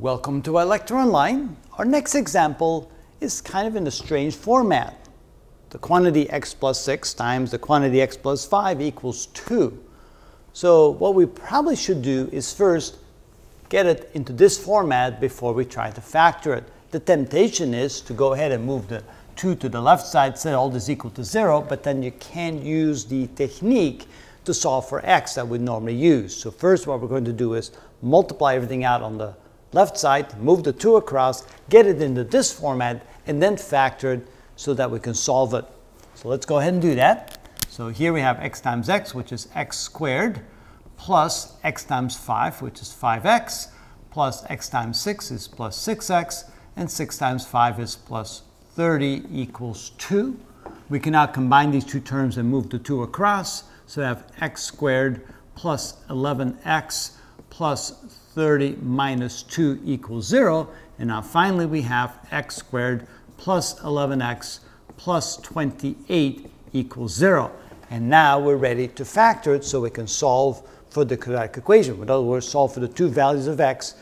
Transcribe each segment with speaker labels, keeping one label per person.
Speaker 1: Welcome to iLecture Online. Our next example is kind of in a strange format. The quantity x plus 6 times the quantity x plus 5 equals 2. So what we probably should do is first get it into this format before we try to factor it. The temptation is to go ahead and move the 2 to the left side, set all this equal to 0, but then you can't use the technique to solve for x that we normally use. So first what we're going to do is multiply everything out on the left side, move the 2 across, get it into this format, and then factor it so that we can solve it. So let's go ahead and do that. So here we have x times x, which is x squared, plus x times 5, which is 5x, plus x times 6 is plus 6x, and 6 times 5 is plus 30 equals 2. We can now combine these two terms and move the 2 across. So we have x squared plus 11x plus 30 minus 2 equals 0. And now finally we have x squared plus 11x plus 28 equals 0. And now we're ready to factor it so we can solve for the quadratic equation. In other words, solve for the two values of x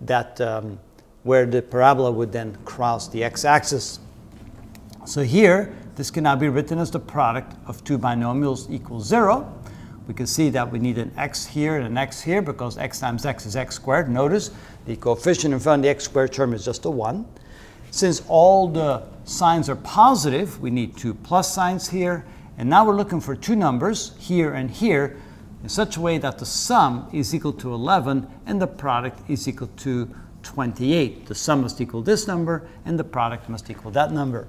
Speaker 1: that um, where the parabola would then cross the x-axis. So here, this can now be written as the product of two binomials equals 0 we can see that we need an x here and an x here because x times x is x squared. Notice the coefficient in front of the x squared term is just a 1. Since all the signs are positive, we need two plus signs here. And now we're looking for two numbers, here and here, in such a way that the sum is equal to 11 and the product is equal to 28. The sum must equal this number and the product must equal that number.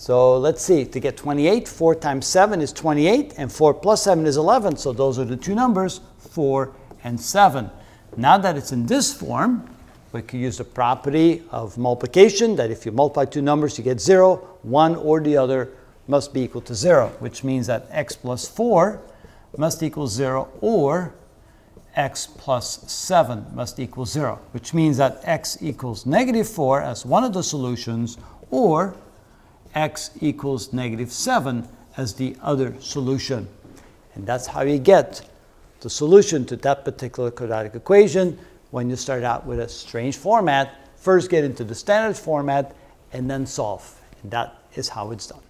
Speaker 1: So let's see, to get 28, 4 times 7 is 28, and 4 plus 7 is 11. So those are the two numbers, 4 and 7. Now that it's in this form, we can use the property of multiplication, that if you multiply two numbers, you get 0. One or the other must be equal to 0, which means that x plus 4 must equal 0, or x plus 7 must equal 0, which means that x equals negative 4 as one of the solutions, or x equals negative 7 as the other solution. And that's how you get the solution to that particular quadratic equation when you start out with a strange format. First get into the standard format and then solve. And that is how it's done.